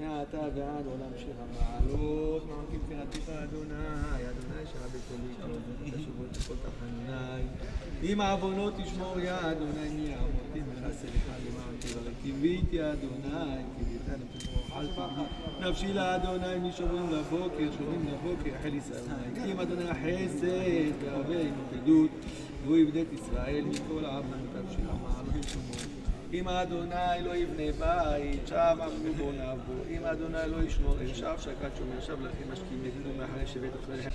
מעתה ועד עולם שיר המעלות, מעמקים קראתיך אדוני, אדוני שרה בקולי, תשובו את כל תחנוני. אם העוונות תשמור יה אדוני מי יעמותי מנסה לך למען תברך. קיוויתי אדוני, קיוויתני תשמור חלפי. נפשי לאדוני משומרים לבוקר, שומרים לבוקר, החל ישראל. אם אדוני החסד והרבה עם עדות, והוא יבדק ישראל מכל נפשי למעלות תשמור. אם האדוני לא יבנה בית, שם עמדו בו נעבו. אם האדוני לא ישמור, ישב שקד שומר, ישב לכם משקיעים יגידו מאחרי שבט אחריהם.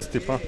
C'était pas.